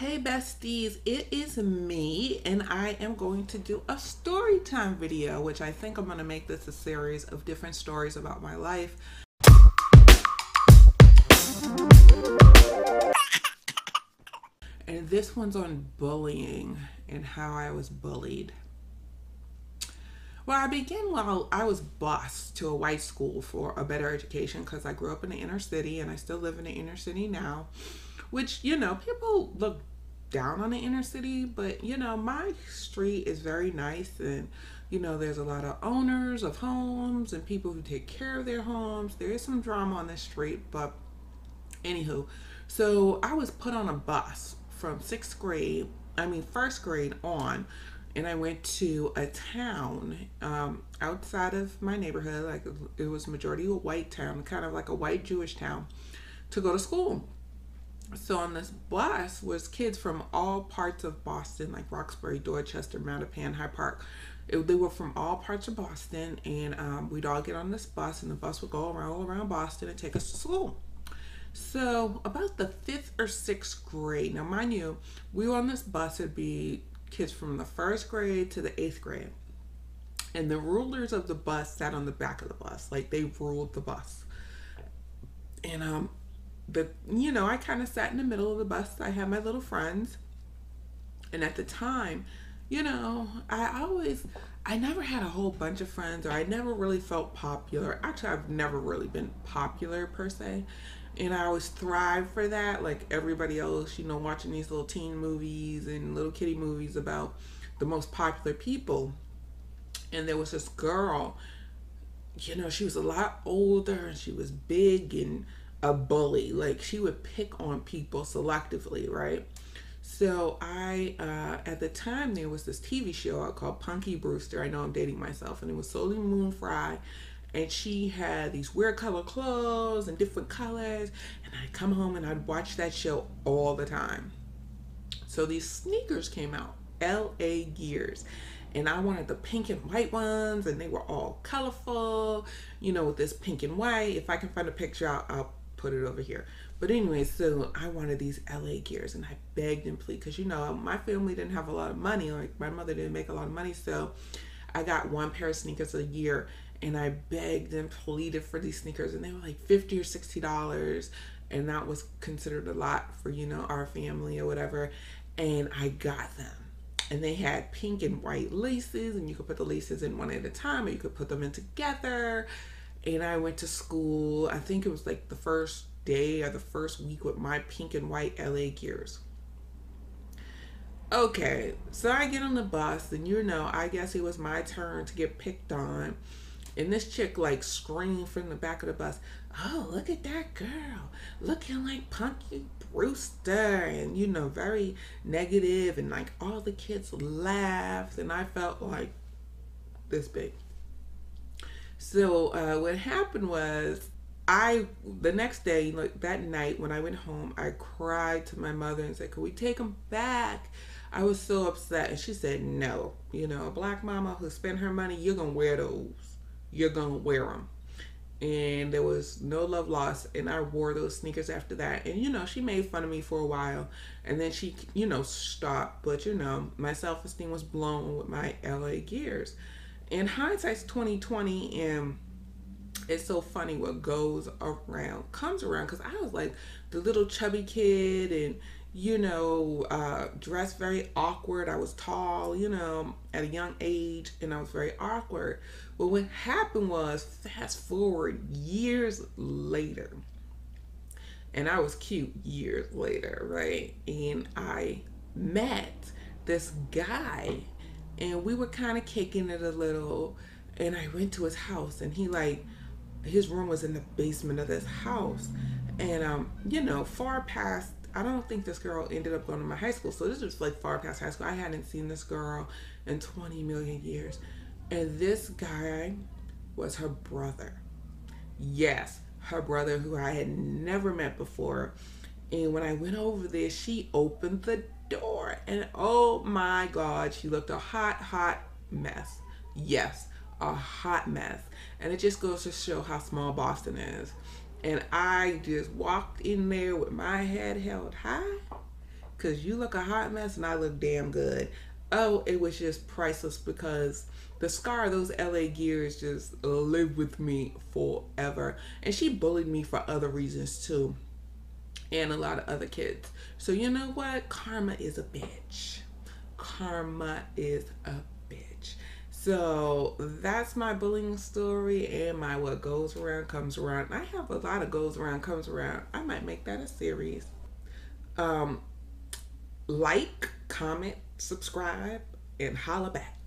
Hey besties, it is me and I am going to do a story time video, which I think I'm going to make this a series of different stories about my life. And this one's on bullying and how I was bullied. Well, I began while I was bused to a white school for a better education because I grew up in the inner city and I still live in the inner city now. Which, you know, people look down on the inner city, but you know, my street is very nice and you know, there's a lot of owners of homes and people who take care of their homes. There is some drama on this street, but anywho, so I was put on a bus from sixth grade, I mean, first grade on, and I went to a town um, outside of my neighborhood, like it was majority a white town, kind of like a white Jewish town, to go to school so on this bus was kids from all parts of Boston, like Roxbury, Dorchester, Mattapan, Hyde Park. It, they were from all parts of Boston, and um, we'd all get on this bus, and the bus would go around all around Boston and take us to school. So about the fifth or sixth grade, now mind you, we were on this bus. It'd be kids from the first grade to the eighth grade, and the rulers of the bus sat on the back of the bus, like they ruled the bus. And um, but you know, I kind of sat in the middle of the bus. I had my little friends. And at the time, you know, I always I never had a whole bunch of friends or I never really felt popular. Actually, I've never really been popular per se. And I always thrive for that, like everybody else, you know, watching these little teen movies and little kitty movies about the most popular people. And there was this girl, you know, she was a lot older and she was big and a bully. Like she would pick on people selectively, right? So I, uh, at the time, there was this TV show called Punky Brewster. I know I'm dating myself, and it was Soleil Moon Frye, and she had these weird color clothes and different colors. And I'd come home and I'd watch that show all the time. So these sneakers came out, L.A. Gears, and I wanted the pink and white ones, and they were all colorful, you know, with this pink and white. If I can find a picture, I'll, I'll put it over here. But anyway, so I wanted these LA gears and I begged and pleaded because you know my family didn't have a lot of money. Like my mother didn't make a lot of money, so I got one pair of sneakers a year and I begged and pleaded for these sneakers and they were like 50 or 60 dollars and that was considered a lot for you know our family or whatever and I got them and they had pink and white laces and you could put the laces in one at a time or you could put them in together and I went to school. I think it was like the first day or the first week with my pink and white LA gears. Okay, so I get on the bus, and you know, I guess it was my turn to get picked on. And this chick like screamed from the back of the bus, Oh, look at that girl, looking like Punky Brewster. And you know, very negative, and like all the kids laughed, and I felt like this big. So uh, what happened was I the next day, like that night when I went home, I cried to my mother and said, "Can we take them back?" I was so upset, and she said, "No. You know, a black mama who spent her money, you're gonna wear those. You're gonna wear them." And there was no love lost, and I wore those sneakers after that. And you know, she made fun of me for a while, and then she, you know, stopped. But you know, my self esteem was blown with my LA gears in hindsight's 2020 and it's so funny what goes around comes around because i was like the little chubby kid and you know uh, dressed very awkward. I was tall you know at a young age and i was very awkward. But what happened was fast forward years later and i was cute years later right? And i met this guy and we were kind of kicking it a little and i went to his house and he like his room was in the basement of this house. And um you know far past i don't think this girl ended up going to my high school so this was like far past high school. I hadn't seen this girl in 20 million years. And this guy was her brother. Yes her brother who i had never met before. And when i went over there she opened the. And oh my God, she looked a hot, hot mess. Yes, a hot mess. And it just goes to show how small Boston is. And I just walked in there with my head held high because you look a hot mess and I look damn good. Oh, it was just priceless because the scar, of those LA gears just live with me forever. And she bullied me for other reasons too. And a lot of other kids. So you know what? Karma is a bitch. Karma is a bitch. So that's my bullying story and my what goes around comes around. I have a lot of goes around comes around. I might make that a series. Um like, comment, subscribe, and holla back.